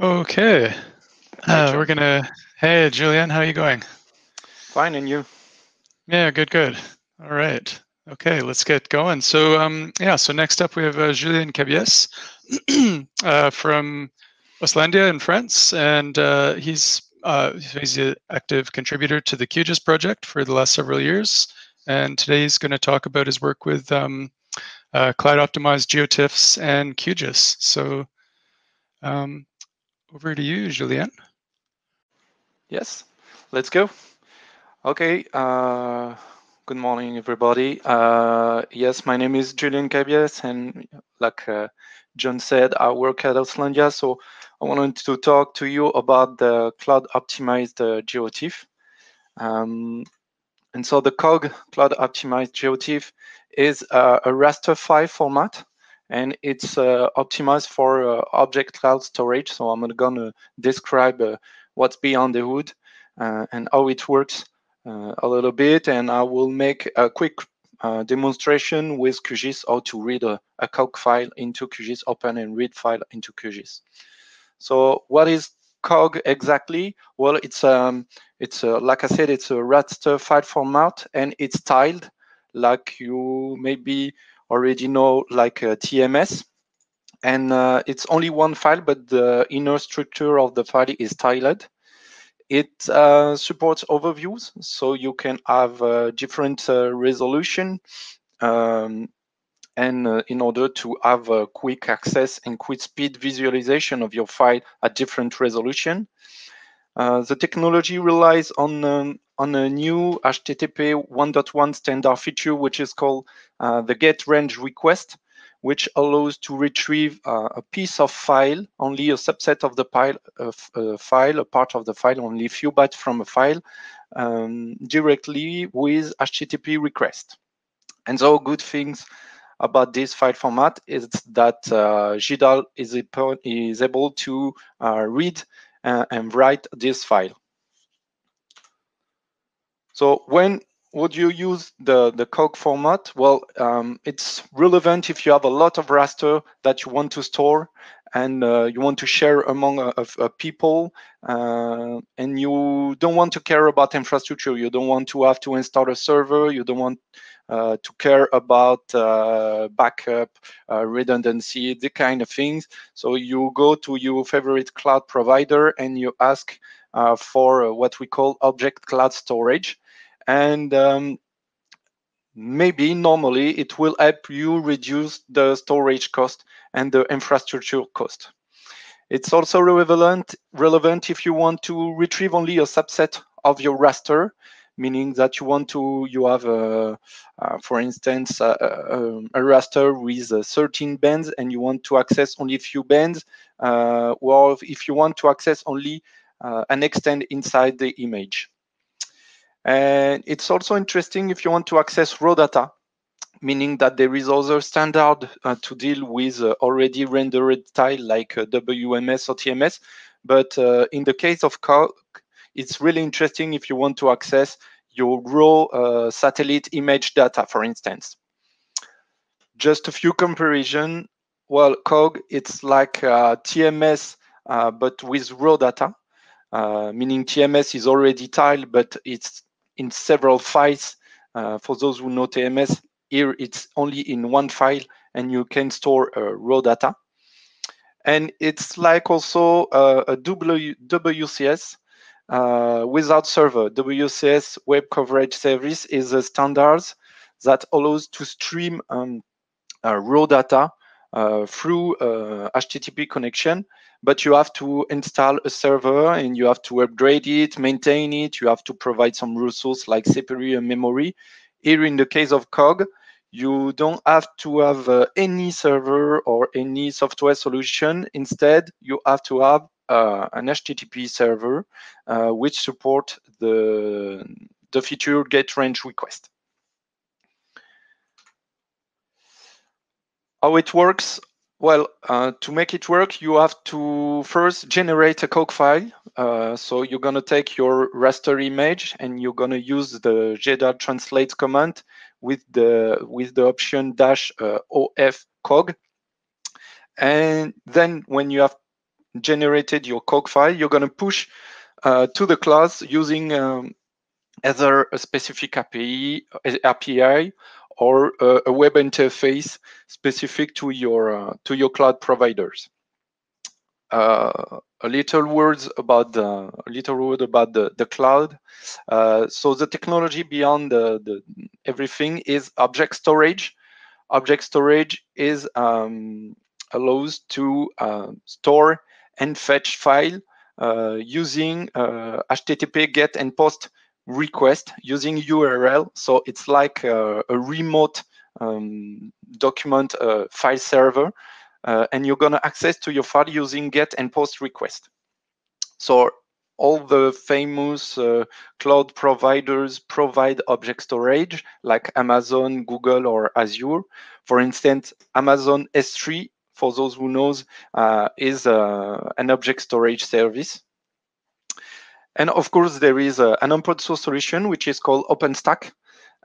Okay. Uh, we're gonna. Hey, Julian, how are you going? Fine, and you? Yeah, good, good. All right. Okay, let's get going. So, um, yeah. So next up, we have uh, Julien Cabieces uh, from Oslandia in France, and uh, he's uh, he's an active contributor to the QGIS project for the last several years. And today he's going to talk about his work with um, uh, cloud optimized GeoTIFFs and QGIS. So, um, over to you, Julien. Yes, let's go. Okay, uh, good morning, everybody. Uh, yes, my name is Julien Cabieces, and like uh, John said, I work at Oslandia, so I wanted to talk to you about the cloud optimized uh, GeoTIFF. Um, and so the COG, Cloud Optimized GeoTIFF, is a raster file format and it's uh, optimized for uh, object cloud storage. So I'm going to describe uh, what's beyond the hood and how it works a little bit. And I will make a quick demonstration with QGIS how to read a, a COG file into QGIS, open and read file into QGIS. So what is COG exactly? Well, it's um, it's a, like I said, it's a raster file format and it's tiled like you maybe already know like uh, TMS. And uh, it's only one file, but the inner structure of the file is tiled. It uh, supports overviews, so you can have different resolution um, and uh, in order to have a quick access and quick speed visualization of your file at different resolution. Uh, the technology relies on um, on a new HTTP 1.1 standard feature, which is called the get range request, which allows to retrieve uh, a piece of file, only a subset of the file, uh, file, a part of the file, only a few bytes from a file, um, directly with HTTP request. And so good things about this file format is that uh, GDAL is, is able to uh, read uh, and write this file. So when would you use the, the COG format? Well, um, it's relevant if you have a lot of raster that you want to store and uh, you want to share among uh, uh, people uh, and you don't want to care about infrastructure. You don't want to have to install a server. You don't want uh, to care about uh, backup, redundancy, the kind of things. So you go to your favorite cloud provider and you ask for what we call object cloud storage. And um, maybe normally it will help you reduce the storage cost and the infrastructure cost. It's also relevant, relevant if you want to retrieve only a subset of your raster meaning that you want to you have a, uh, for instance a, a, a, raster with uh, 13 bands and you want to access only a few bands uh, or if you want to access only uh, an extent inside the image and it's also interesting if you want to access raw data meaning that there is other standard uh, to deal with uh, already rendered tile like WMS or TMS but in the case of COG, it's really interesting if you want to access your raw uh, satellite image data, for instance. Just a few comparison. Well, COG, it's like uh, TMS, uh, but with raw data, uh, meaning TMS is already tiled, but it's in several files. Uh, for those who know TMS, here it's only in one file and you can store uh, raw data. And it's like also a w WCS, uh, without server. WCS Web Coverage Service is a standard that allows to stream um, uh, raw data uh, through HTTP uh, connection, but you have to install a server and you have to upgrade it, maintain it. You have to provide some resource like CPU and memory. Here in the case of COG, you don't have to have uh, any server or any software solution. Instead, you have to have uh, an HTTP server uh, which support the, the feature get range request. How it works? Well, uh, to make it work, you have to first generate a COG file. Uh, so you're going to take your raster image and you're going to use the GDAL translate command with the with the option dash uh, of cog. And then when you have generated your cog file, you're going to push uh, to the class using um, either a specific API, API or a, a web interface specific to your uh, to your cloud providers. Uh, a little words about the a little word about the the cloud. Uh, so the technology beyond the, the everything is object storage. Object storage is um, allows to uh, store and fetch file uh, using HTTP GET and POST request using URL. So it's like a, a remote um, document uh, file server, uh, and you're going to access to your file using GET and POST request. So all the famous uh, cloud providers provide object storage like Amazon, Google, or Azure. For instance, Amazon S3, for those who knows, uh, is uh, an object storage service. And of course, there is a, an open source solution, which is called OpenStack.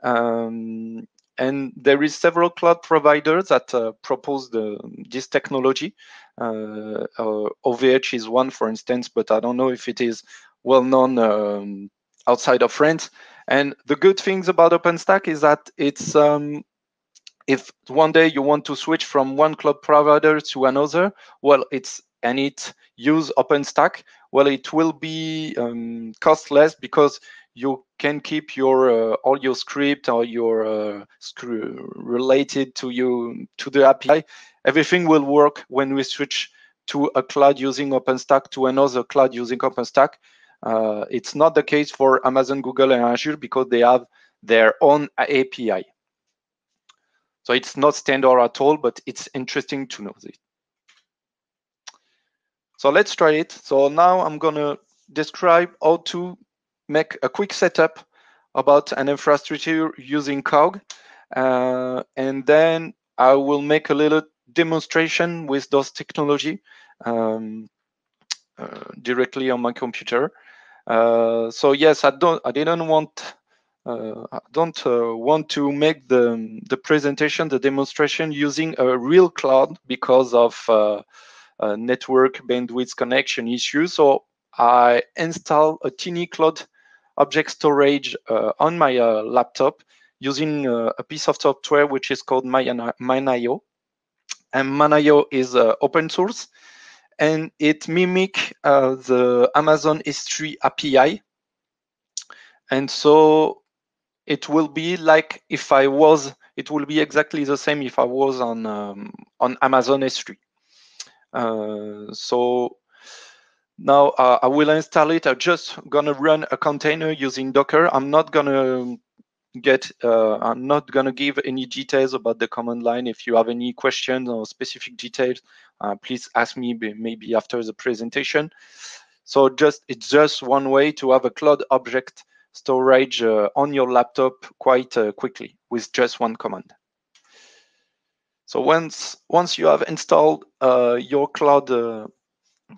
Um, and there is several cloud providers that uh, propose the, this technology. Uh, uh, OVH is one, for instance, but I don't know if it is well known um, outside of France. And the good things about OpenStack is that it's um, if one day you want to switch from one cloud provider to another, well, it's and it use OpenStack, well, it will be um, costless because you can keep your uh, all your script or your uh, related to you to the API. Everything will work when we switch to a cloud using OpenStack to another cloud using OpenStack. Uh, it's not the case for Amazon, Google, and Azure because they have their own API. So it's not standard at all, but it's interesting to know this. So let's try it. So now I'm going to describe how to make a quick setup about an infrastructure using Cog. Uh, and then I will make a little demonstration with those technology um, uh, directly on my computer. Uh, so yes, I don't, I didn't want, I don't uh, want to make the the presentation, the demonstration using a real cloud because of uh, uh, network bandwidth connection issues. So I install a Tiny Cloud object storage uh, on my uh, laptop using a piece of software which is called MinIO. And MinIO is open source and it mimic uh, the Amazon S3 API. And so it will be like if I was, it will be exactly the same if I was on um, on Amazon S3. Uh, so now uh, I will install it. I'm just gonna run a container using Docker. I'm not gonna get, uh, I'm not gonna give any details about the command line. If you have any questions or specific details, uh, please ask me maybe after the presentation. So just it's just one way to have a cloud object storage uh, on your laptop quite uh, quickly with just one command. So once once you have installed uh, your cloud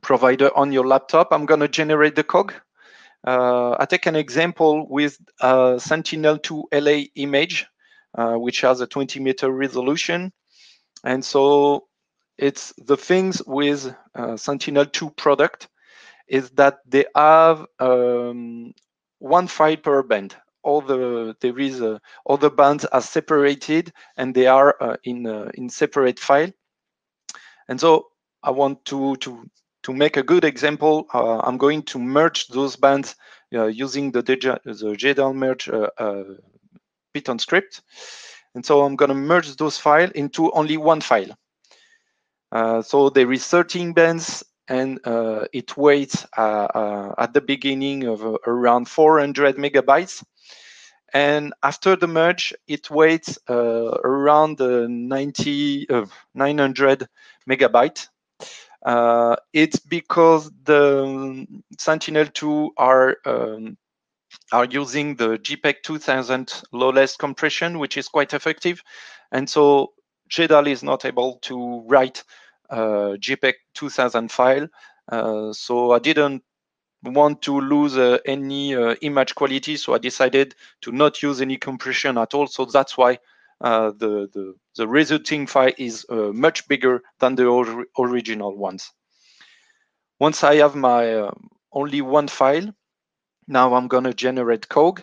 provider on your laptop, I'm going to generate the cog. I take an example with a Sentinel-2 LA image, which has a 20 meter resolution. And so it's the things with uh, Sentinel-2 product is that they have um, one file per band all the there is uh, all the bands are separated and they are uh, in uh, in separate file. And so I want to to to make a good example. Uh, I'm going to merge those bands uh, using the the GDAL merge uh, Python script. And so I'm going to merge those files into only one file. so there is 13 bands and uh, it weighs uh, uh, at the beginning of around 400 megabytes. And after the merge, it weighs uh, around uh, 90, uh, 900 megabyte. Uh, it's because the um, Sentinel-2 are um, are using the JPEG 2000 lossless compression, which is quite effective. And so GDAL is not able to write JPEG 2000 file. Uh, so I didn't want to lose uh, any uh, image quality, so I decided to not use any compression at all. So that's why uh, the, the, the resulting file is uh, much bigger than the or original ones. Once I have my uh, only one file, now I'm going to generate cog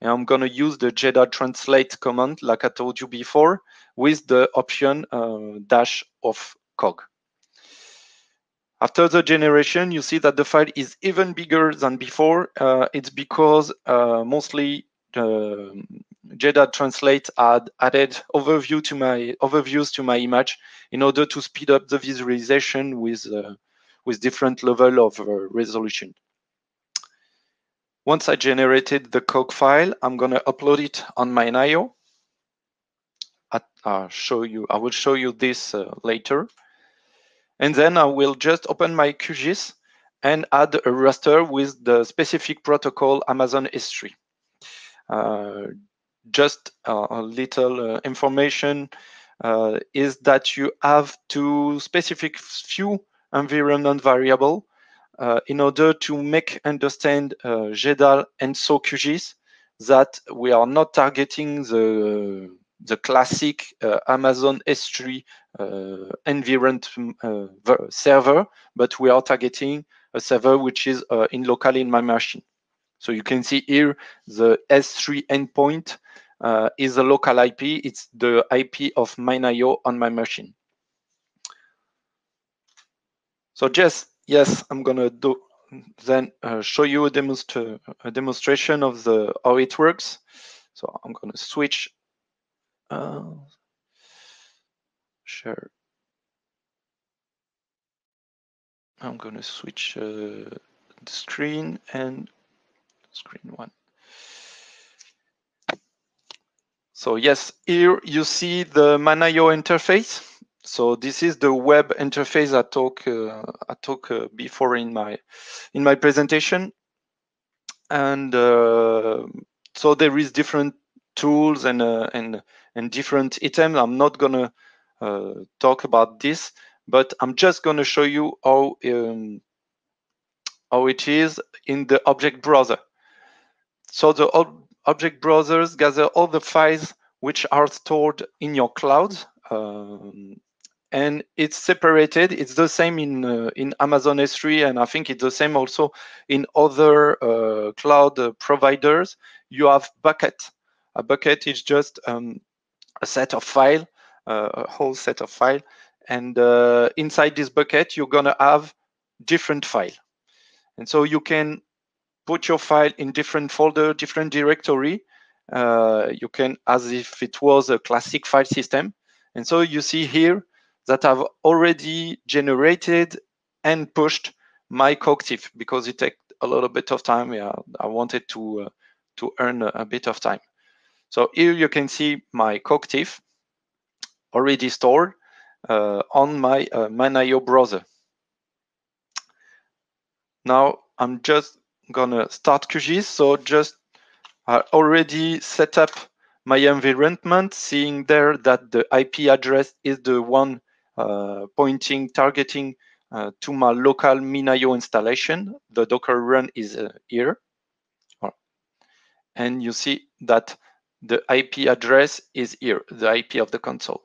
and I'm going to use the GDAL translate command like I told you before with the option uh, dash of cog. After the generation, you see that the file is even bigger than before. Uh, it's because uh, mostly uh, GDAL Translate had added overview to my overviews to my image in order to speed up the visualization with uh, with different level of uh, resolution. Once I generated the cog file, I'm going to upload it on MinIO. I'll show you. I will show you this uh, later. And then I will just open my QGIS and add a raster with the specific protocol Amazon S3. Uh, just uh, a little uh, information uh, is that you have to specific few environment variable uh, in order to make understand uh, GDAL and so QGIS that we are not targeting the the classic uh, Amazon S3 uh, environment uh, server, but we are targeting a server which is in locally in my machine. So you can see here the S3 endpoint uh, is a local IP. It's the IP of MinIO on my machine. So just, yes, I'm gonna do then uh, show you a, demonstra a demonstration of the how it works. So I'm gonna switch uh, share. I'm going to switch uh, the screen and screen one. So yes, here you see the MinIO interface. So this is the web interface I talk uh, I talk uh, before in my in my presentation, and uh, so there is different tools and uh, and and different items. I'm not gonna uh, talk about this, but I'm just gonna show you how um, how it is in the object browser. So the object browsers gather all the files which are stored in your cloud. Um, and it's separated. It's the same in uh, in Amazon S3, and I think it's the same also in other uh, cloud providers. You have bucket. A bucket is just um, a set of file, uh, a whole set of file, and uh, inside this bucket you're gonna have different file, and so you can put your file in different folder, different directory. Uh, you can as if it was a classic file system, and so you see here that I've already generated and pushed my Cogtiff because it takes a little bit of time. Yeah, I wanted to uh, to earn a, a, bit of time. So here you can see my Cogtiff already stored uh, on my uh, MinIO browser. Now I'm just gonna start QGIS. So just I already set up my environment, seeing there that the IP address is the one uh, pointing, targeting uh, to my local MinIO installation. The Docker run is uh, here. And you see that the IP address is here, the IP of the console.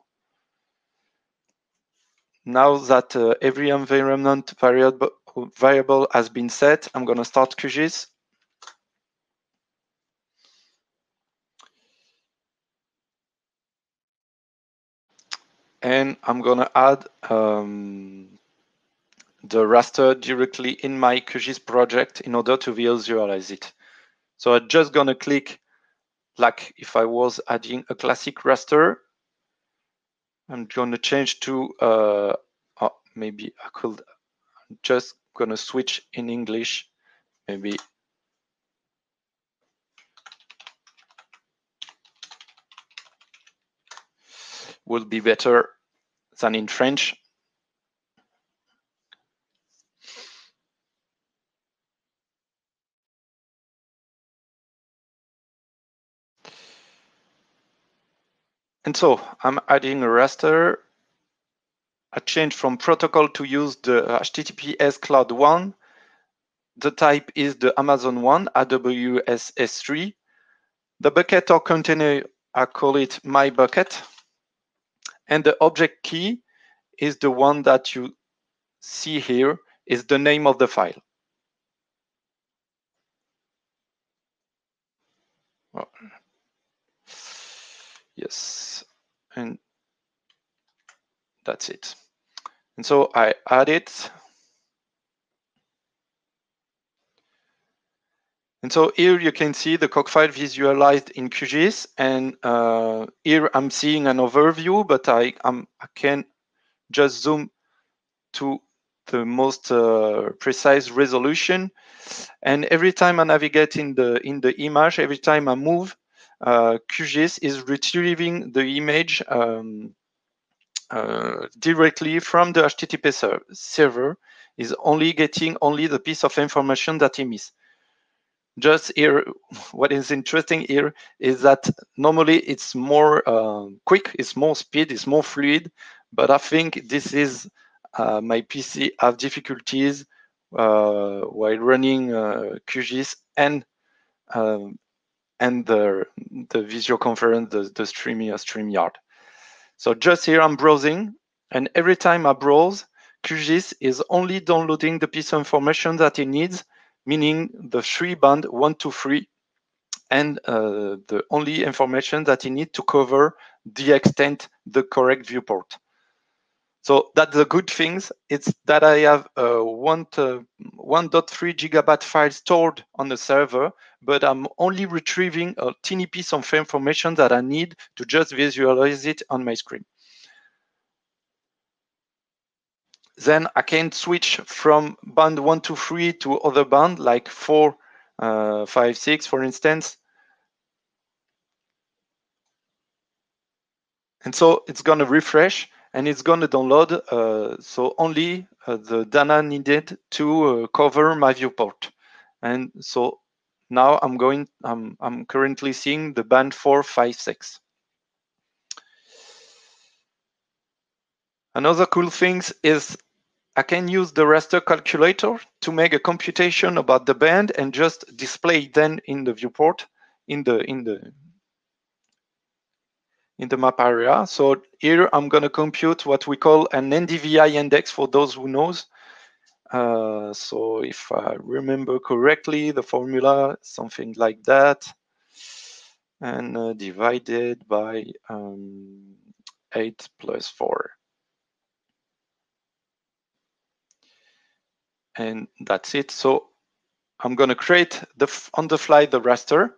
Now that uh, every environment variable, variable has been set, I'm going to start QGIS. And I'm going to add um, the raster directly in my QGIS project in order to visualize it. So I'm just going to click like if I was adding a classic raster. I'm going to change to, uh, oh, maybe I could, I'm just going to switch in English, maybe. Would be better than in French. And so I'm adding a raster. I change from protocol to use the HTTPS Cloud 1. The type is the Amazon one, AWS S3. The bucket or container, I call it my bucket. And the object key is the one that you see here. is the name of the file. yes, and that's it. And so I add it. And so here you can see the file visualized in QGIS. And uh, here I'm seeing an overview, but I, I can just zoom to the most uh, precise resolution. And every time I navigate in the in the image, every time I move, QGIS is retrieving the image um, uh, directly from the HTTP ser server, is only getting only the piece of information that he missed. Just here, what is interesting here is that normally it's more uh, quick, it's more speed, it's more fluid, but I think this is uh, my PC have difficulties uh, while running uh, QGIS and um, and the the visual conference, the, the streaming StreamYard. So just here I'm browsing, and every time I browse, QGIS is only downloading the piece of information that it needs, meaning the three band one, two, three, and uh, the only information that it needs to cover the extent the correct viewport. So that's the good things. It's that I have 1, uh, 1.3 gigabyte file stored on the server, but I'm only retrieving a teeny piece of information that I need to just visualize it on my screen. Then I can switch from band 1 to 3 to other band like 4, uh, 5, 6, for instance. And so it's going to refresh and it's going to download uh, so only uh, the data needed to uh, cover my viewport. And so now I'm going, I'm, I'm currently seeing the band 456. Another cool thing is I can use the raster calculator to make a computation about the band and just display then in the viewport in the in the in the map area. So here I'm going to compute what we call an NDVI index for those who knows. Uh, so if I remember correctly, the formula something like that, and uh, divided by um, 8 plus 4. And that's it. So I'm going to create the on the fly the raster.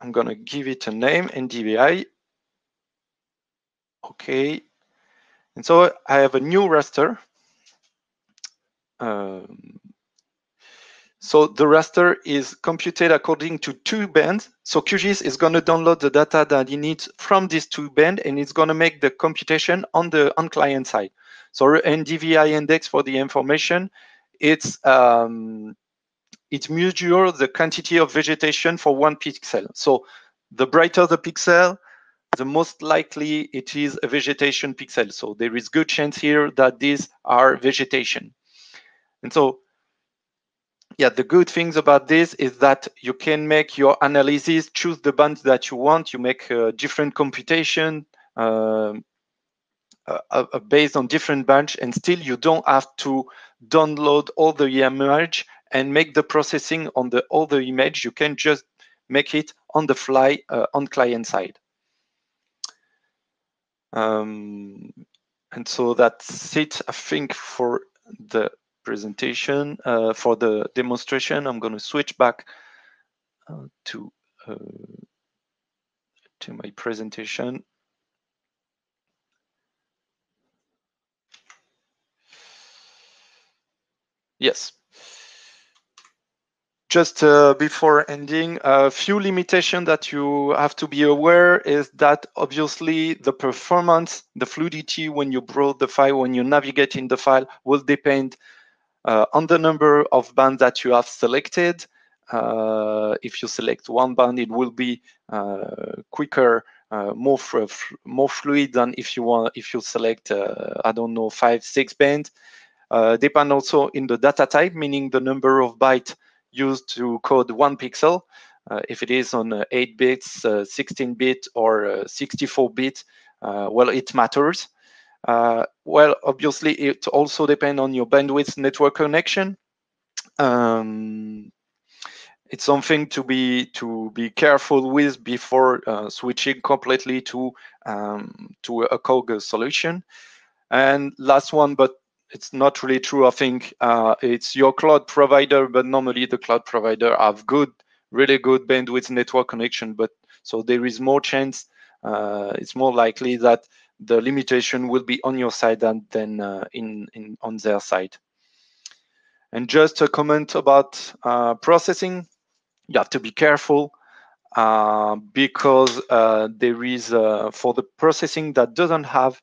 I'm going to give it a name, NDVI, Okay. And so I have a new raster. Um, so the raster is computed according to two bands. So QGIS is going to download the data that it needs from these two bands, and it's going to make the computation on the on client side. So NDVI index for the information, it's um, it measures the quantity of vegetation for one pixel. So the brighter the pixel, the most likely it is a vegetation pixel. So there is good chance here that these are vegetation. And so, yeah, the good things about this is that you can make your analysis, choose the bands that you want. You make a different computation uh, uh, based on different bands, and still you don't have to download all the image and make the processing on the the image. You can just make it on the fly uh, on client side. Um, and so that's it, I think, for the presentation. Uh, for the demonstration, I'm going to switch back uh, to uh, to my presentation. Yes just uh, before ending, a few limitations that you have to be aware is that obviously the performance, the fluidity when you browse the file, when you navigate in the file will depend uh, on the number of bands that you have selected. Uh, if you select one band, it will be uh, quicker, uh, more more fluid than if you want if you select uh, I don't know five six bands. depend also in the data type, meaning the number of bytes used to code one pixel. Uh, if it is on uh, 8 bits, uh, 16 bit, or 64 bit, well, it matters. Uh, well, obviously, it also depends on your bandwidth network connection. Um, it's something to be to be careful with before uh, switching completely to um, to a COG solution. And last one, but it's not really true. I think uh, it's your cloud provider, but normally the cloud provider have good, really good bandwidth network connection. But so there is more chance. Uh, it's more likely that the limitation will be on your side than, than uh, in, in on their side. And just a comment about uh, processing, you have to be careful uh, because uh, there is, for the processing that doesn't have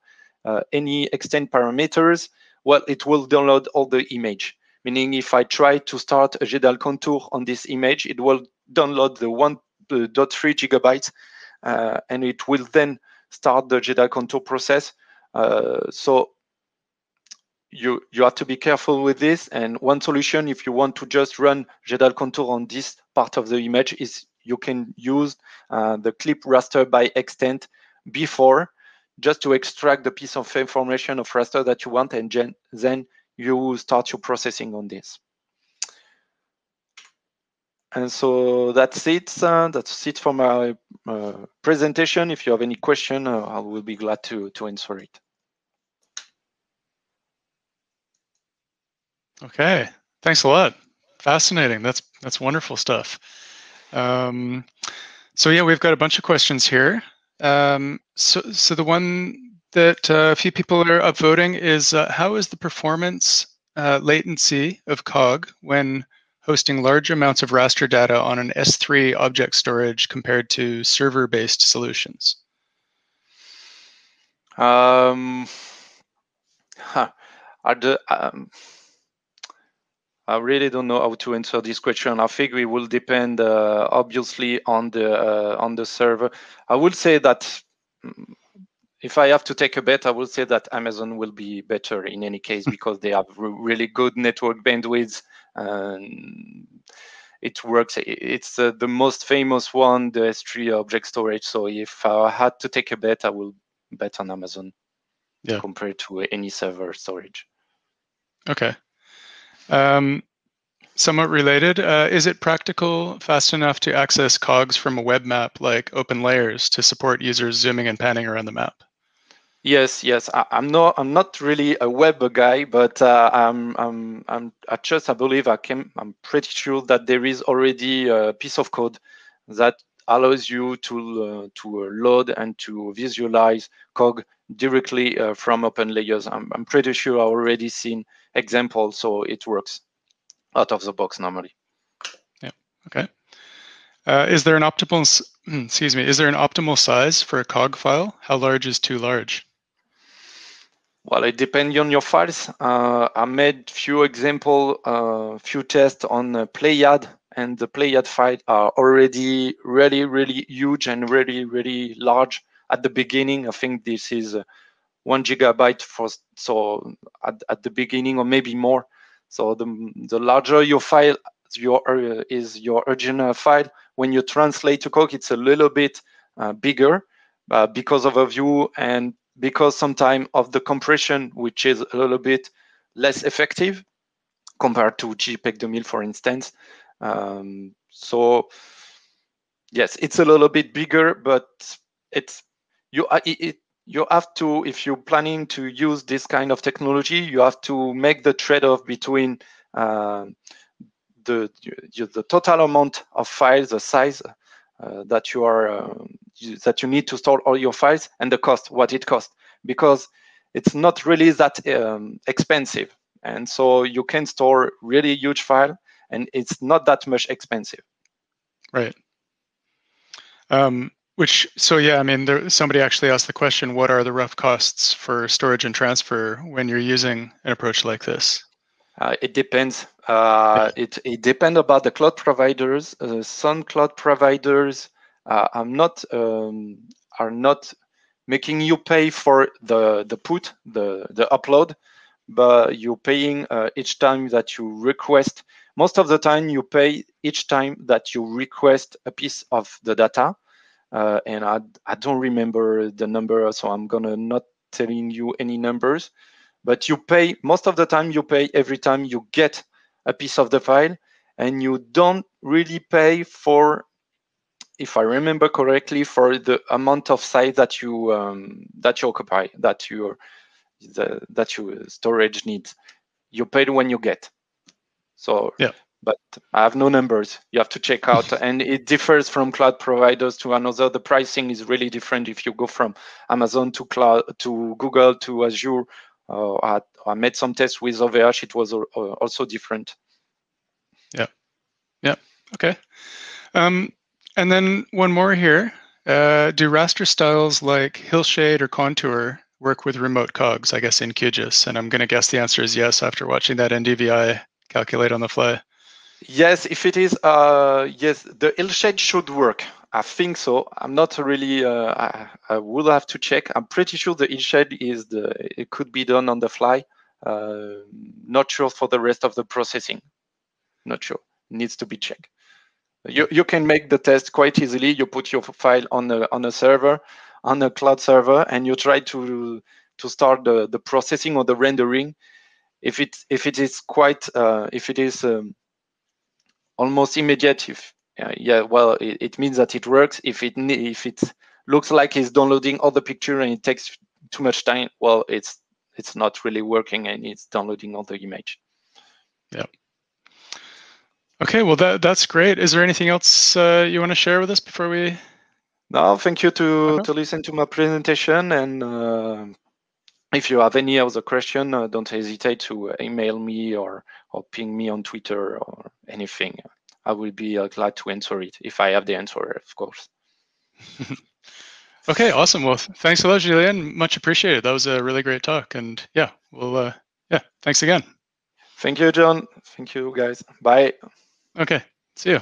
any extent parameters, well, it will download all the image. Meaning if I try to start a GDAL contour on this image, it will download the 1.3 gigabytes and it will then start the GDAL contour process. Uh, so you you have to be careful with this. And one solution, if you want to just run GDAL contour on this part of the image, is you can use uh, the clip raster by extent before, just to extract the piece of information of raster that you want, and then you start your processing on this. And so that's it. Uh, that's it for my uh, presentation. If you have any question, uh, I will be glad to, to answer it. Okay, thanks a lot. Fascinating. That's that's wonderful stuff. Um, so yeah, we've got a bunch of questions here. Um, so so the one that uh, a few people are upvoting is uh, how is the performance uh, latency of COG when hosting large amounts of raster data on an S3 object storage compared to server-based solutions? Um, huh. um, I really don't know how to answer this question. I think it will depend uh, obviously on the uh, on the server. I would say that mm, if I have to take a bet, I will say that Amazon will be better in any case because they have really good network bandwidth and it works. It's uh, the most famous one, the S3 object storage. So if I had to take a bet, I will bet on Amazon yeah. compared to any server storage. Okay. Um, somewhat related, uh, is it practical, fast enough to access cogs from a web map like OpenLayers to support users zooming and panning around the map? Yes, yes. I, am not. I'm not really a web guy, but uh, I'm. I'm. I'm. I just. I believe I can. I'm pretty sure that there is already a piece of code that allows you to uh, to load and to visualize cog directly uh, from OpenLayers. I'm. I'm pretty sure I already seen examples, so it works out of the box normally. Yeah. Okay. Uh, is there an optimal? Excuse me. Is there an optimal size for a cog file? How large is too large? Well, it depends on your files. Uh, I made few example, uh, few tests on uh, Pléiades, and the Pléiades file are already really, really huge and really, really large at the beginning. I think this is uh, one gigabyte for so at, at the beginning, or maybe more. So the the larger your file your uh, is your original file. When you translate to Cog, it's a little bit uh, bigger uh, because of a view and because sometimes of the compression, which is a little bit less effective compared to JPEG 2000, for instance. Um, so yes, it's a little bit bigger, but it's you uh, it, you have to if you're planning to use this kind of technology, you have to make the trade-off between uh, the the total amount of files, the size uh, that you are uh, that you need to store all your files and the cost, what it costs, because it's not really that um, expensive. And so you can store really huge file and it's not that much expensive. Right. Um, which, so yeah, I mean, there, somebody actually asked the question, what are the rough costs for storage and transfer when you're using an approach like this? Uh, it depends. Uh, it it depends about the cloud providers. Uh, some cloud providers uh, are not um, are not making you pay for the the put the the upload, but you're paying uh, each time that you request. Most of the time, you pay each time that you request a piece of the data. Uh, and I I don't remember the number, so I'm gonna not telling you any numbers, but you pay most of the time. You pay every time you get a piece of the file, and you don't really pay for, if I remember correctly, for the amount of size that you um, that you occupy, that your that your storage needs. You pay when you get. So yeah but I have no numbers. You have to check out, and it differs from cloud providers to another. The pricing is really different if you go from Amazon to cloud to Google to Azure. Uh, I, I, made some tests with OVH. It was uh, also different. Yeah, yeah, okay. Um, and then one more here. Uh, do raster styles like Hillshade or Contour work with remote cogs? I guess in QGIS, and I'm going to guess the answer is yes after watching that NDVI calculate on the fly. Yes, if it is, uh, yes, the Hillshade should work. I think so. I'm not really. Uh, I, I will have to check. I'm pretty sure the Hillshade is the. It could be done on the fly. Uh, not sure for the rest of the processing. Not sure. Needs to be checked. You you can make the test quite easily. You put your file on a on a server, on a cloud server, and you try to to start the the processing or the rendering. If it if it is quite uh, if it is um, almost immediate. If uh, yeah, well, it, it, means that it works. If it if it looks like it's downloading all the picture and it takes too much time, well, it's it's not really working and it's downloading all the image. Yeah. Okay, well that that's great. Is there anything else uh, you want to share with us before we? No, thank you to okay. to listen to my presentation and. Uh, if you have any other question, uh, don't hesitate to email me or, or ping me on Twitter or anything. I will be uh, glad to answer it if I have the answer, of course. okay, awesome. Well, thanks a lot, Julien. Much appreciated. That was a really great talk. And yeah, well, uh, yeah, thanks again. Thank you, John. Thank you, guys. Bye. Okay, see you.